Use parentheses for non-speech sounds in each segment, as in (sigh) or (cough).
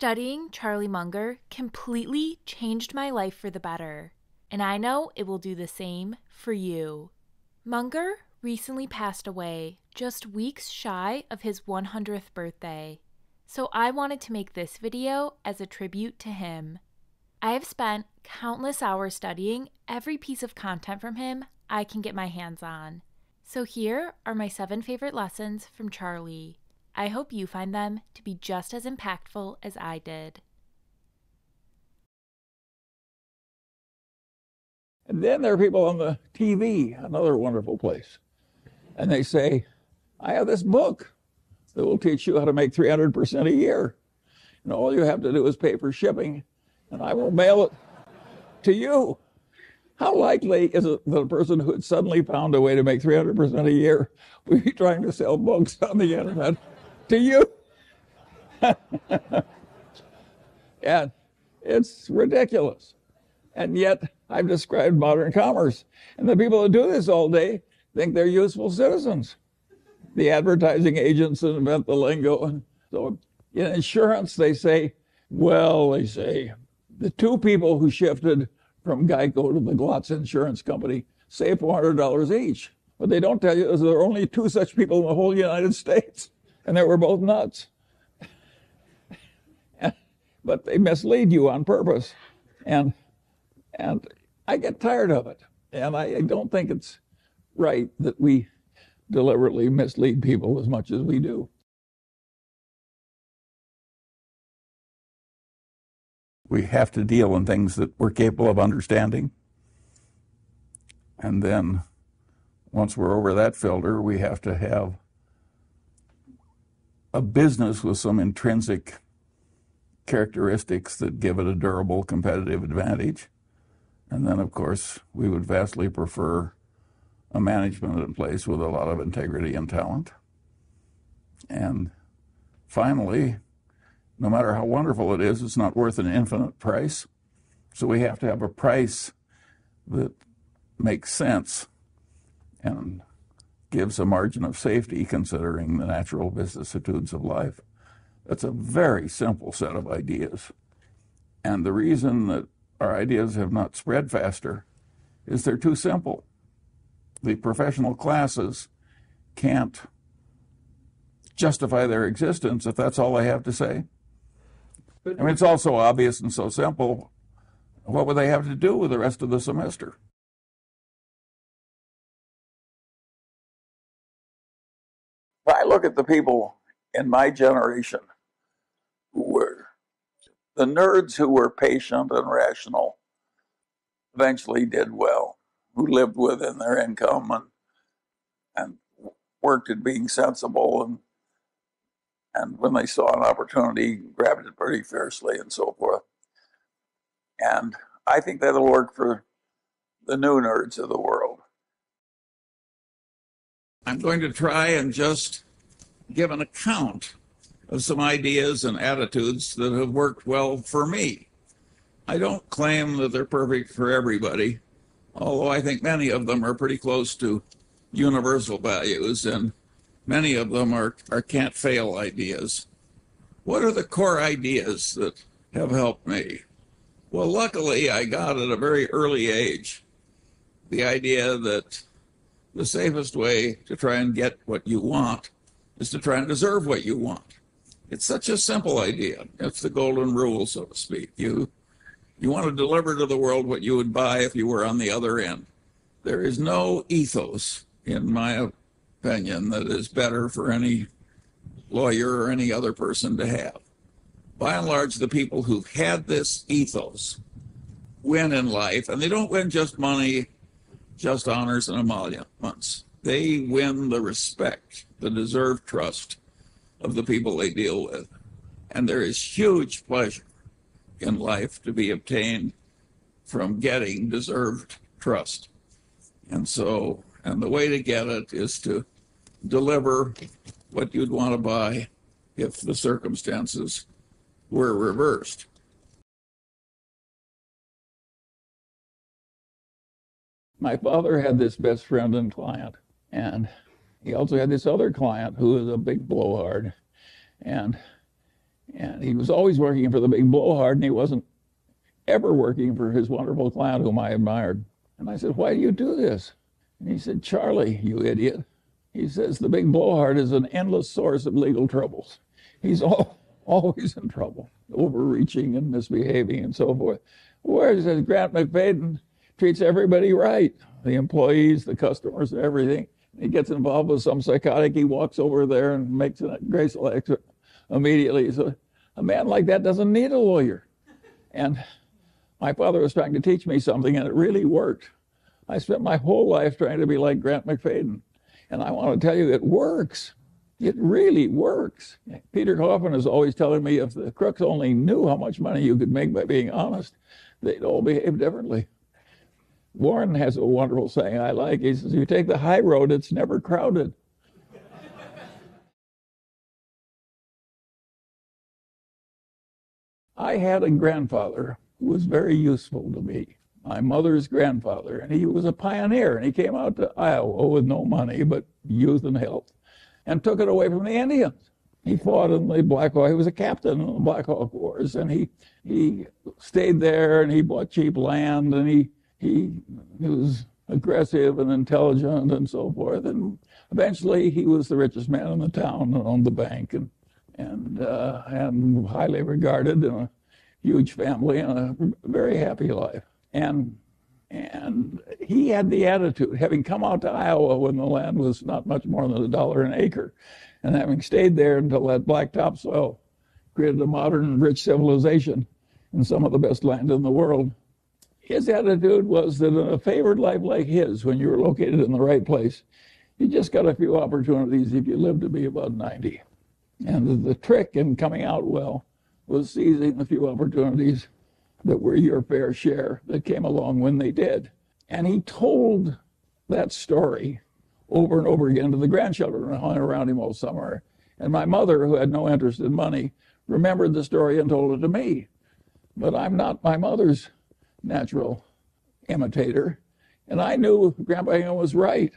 Studying Charlie Munger completely changed my life for the better, and I know it will do the same for you. Munger recently passed away just weeks shy of his 100th birthday, so I wanted to make this video as a tribute to him. I have spent countless hours studying every piece of content from him I can get my hands on. So here are my seven favorite lessons from Charlie. I hope you find them to be just as impactful as I did. And then there are people on the TV, another wonderful place. And they say, I have this book that will teach you how to make 300% a year. And all you have to do is pay for shipping, and I will mail it to you. How likely is it that a person who had suddenly found a way to make 300% a year would be trying to sell books on the internet? To you. (laughs) and it's ridiculous. And yet, I've described modern commerce. And the people that do this all day think they're useful citizens. The advertising agents that invent the lingo. And so in insurance, they say, well, they say, the two people who shifted from Geico to the Glotz Insurance Company saved $400 each. What they don't tell you is there are only two such people in the whole United States and they were both nuts. (laughs) but they mislead you on purpose. And, and I get tired of it. And I, I don't think it's right that we deliberately mislead people as much as we do. We have to deal in things that we're capable of understanding. And then once we're over that filter, we have to have a business with some intrinsic characteristics that give it a durable competitive advantage. And then, of course, we would vastly prefer a management in place with a lot of integrity and talent. And finally, no matter how wonderful it is, it's not worth an infinite price. So we have to have a price that makes sense and gives a margin of safety considering the natural vicissitudes of life. That's a very simple set of ideas. And the reason that our ideas have not spread faster is they're too simple. The professional classes can't justify their existence if that's all they have to say. I mean, it's all so obvious and so simple. What would they have to do with the rest of the semester? The people in my generation who were the nerds who were patient and rational eventually did well, who lived within their income and and worked at being sensible and and when they saw an opportunity, grabbed it pretty fiercely and so forth. And I think that'll work for the new nerds of the world. I'm going to try and just give an account of some ideas and attitudes that have worked well for me. I don't claim that they're perfect for everybody, although I think many of them are pretty close to universal values and many of them are, are can't fail ideas. What are the core ideas that have helped me? Well, luckily, I got at a very early age the idea that the safest way to try and get what you want is to try and deserve what you want. It's such a simple idea. It's the golden rule, so to speak. You you want to deliver to the world what you would buy if you were on the other end. There is no ethos, in my opinion, that is better for any lawyer or any other person to have. By and large, the people who've had this ethos win in life, and they don't win just money, just honors and emoluments they win the respect, the deserved trust of the people they deal with. And there is huge pleasure in life to be obtained from getting deserved trust. And so, and the way to get it is to deliver what you'd want to buy if the circumstances were reversed. My father had this best friend and client and he also had this other client who was a big blowhard. And And he was always working for the big blowhard, and he wasn't ever working for his wonderful client whom I admired. And I said, Why do you do this? And he said, Charlie, you idiot. He says, The big blowhard is an endless source of legal troubles. He's all, (laughs) always in trouble, overreaching and misbehaving and so forth. Whereas Grant McFadden treats everybody right the employees, the customers, everything. He gets involved with some psychotic, he walks over there and makes a graceful exit immediately. So a man like that doesn't need a lawyer. And my father was trying to teach me something, and it really worked. I spent my whole life trying to be like Grant McFadden. And I want to tell you, it works. It really works. Peter Kaufman is always telling me if the crooks only knew how much money you could make by being honest, they'd all behave differently. Warren has a wonderful saying I like. He says, You take the high road, it's never crowded. I had a grandfather who was very useful to me, my mother's grandfather, and he was a pioneer. And he came out to Iowa with no money but youth and health and took it away from the Indians. He fought in the Black Hawk. He was a captain in the Black Hawk Wars, and he he stayed there and he bought cheap land and he he, he was aggressive and intelligent and so forth. And eventually, he was the richest man in the town and owned the bank and and uh, and highly regarded in a huge family and a very happy life. And and he had the attitude, having come out to Iowa when the land was not much more than a dollar an acre, and having stayed there until that black topsoil created a modern, rich civilization and some of the best land in the world his attitude was that in a favored life like his, when you were located in the right place, you just got a few opportunities if you lived to be about 90. And the, trick in coming out well was seizing the few opportunities that were your fair share that came along when they did. And he told that story over and over again to the grandchildren who hung around him all summer. And my mother, who had no interest in money, remembered the story and told it to me. But I'm not my mother's natural imitator. And I knew Grandpa Hingham was right.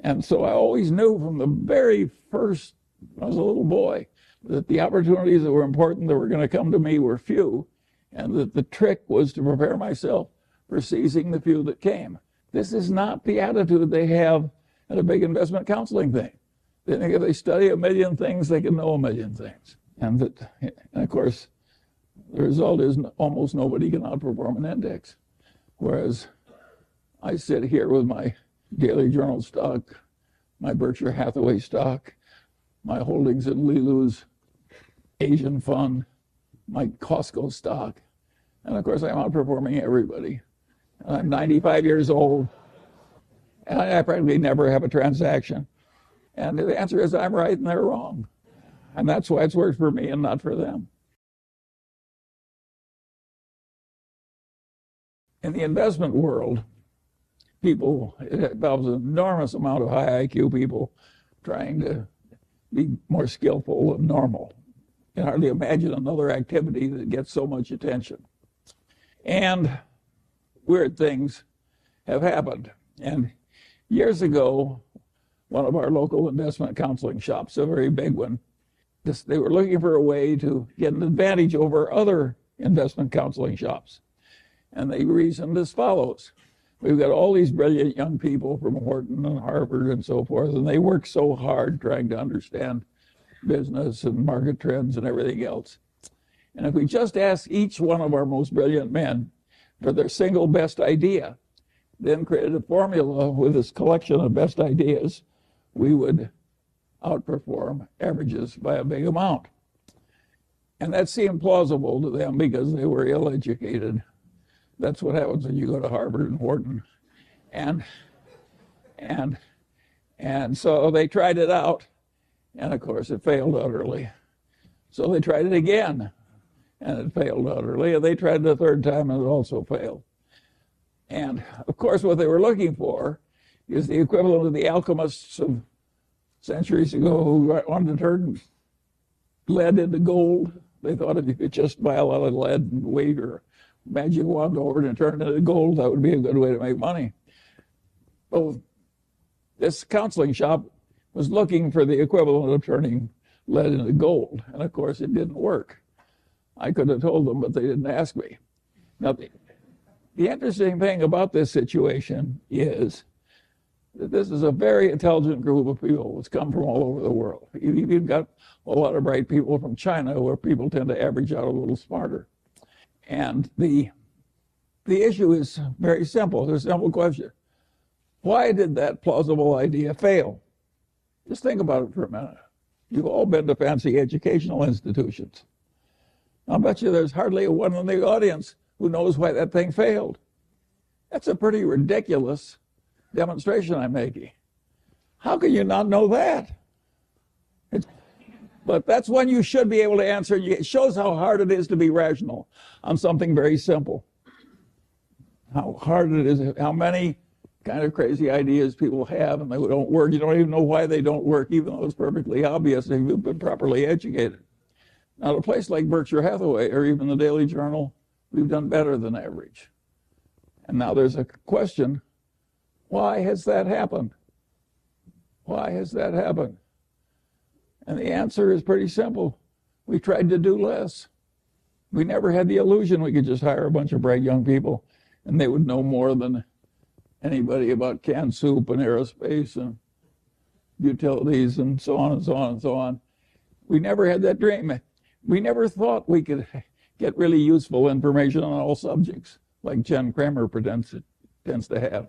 And so I always knew from the very first, I was a little boy, that the opportunities that were important that were going to come to me were few, and that the trick was to prepare myself for seizing the few that came. This is not the attitude they have at a big investment counseling thing. They think if they study a million things, they can know a million things. And that, and of course, the result is almost nobody can outperform an index. Whereas I sit here with my Daily Journal stock, my Berkshire Hathaway stock, my holdings in Li Lu's Asian fund, my Costco stock, and of course I'm outperforming everybody. And I'm 95 years old, and I practically never have a transaction. And the answer is I'm right and they're wrong. And that's why it's worked for me and not for them. In the investment world, people, involves an enormous amount of high IQ people trying to be more skillful and normal. Can hardly imagine another activity that gets so much attention. And weird things have happened. And years ago, one of our local investment counseling shops, a very big one, they were looking for a way to get an advantage over other investment counseling shops. And they reasoned as follows. We've got all these brilliant young people from Wharton and Harvard and so forth, and they work so hard trying to understand business and market trends and everything else. And if we just ask each one of our most brilliant men for their single best idea, then created a formula with this collection of best ideas, we would outperform averages by a big amount. And that seemed plausible to them because they were ill educated that's what happens when you go to Harvard and Wharton. And and and so they tried it out, and of course it failed utterly. So they tried it again, and it failed utterly. And they tried it a third time, and it also failed. And of course, what they were looking for is the equivalent of the alchemists of centuries ago who wanted to turn lead into gold. They thought if you could just buy a lot of lead and wave your magic wand over and turn it into gold, that would be a good way to make money. So this counseling shop was looking for the equivalent of turning lead into gold. And of course, it didn't work. I could have told them, but they didn't ask me. Now, the, the interesting thing about this situation is that this is a very intelligent group of people that's come from all over the world. You've got a lot of bright people from China where people tend to average out a little smarter. And the, the issue is very simple. It's a simple question. Why did that plausible idea fail? Just think about it for a minute. You've all been to fancy educational institutions. I'll bet you there's hardly a one in the audience who knows why that thing failed. That's a pretty ridiculous demonstration I'm making. How can you not know that? It's, but that's one you should be able to answer. It shows how hard it is to be rational on something very simple. How hard it is, how many kind of crazy ideas people have and they don't work. You don't even know why they don't work, even though it's perfectly obvious if you've been properly educated. Now, at a place like Berkshire Hathaway or even the Daily Journal, we've done better than average. And now there's a question why has that happened? Why has that happened? And the answer is pretty simple. We tried to do less. We never had the illusion we could just hire a bunch of bright young people and they would know more than anybody about canned soup and aerospace and utilities and so on and so on and so on. We never had that dream. We never thought we could get really useful information on all subjects like Jim Cramer pretends, tends to have.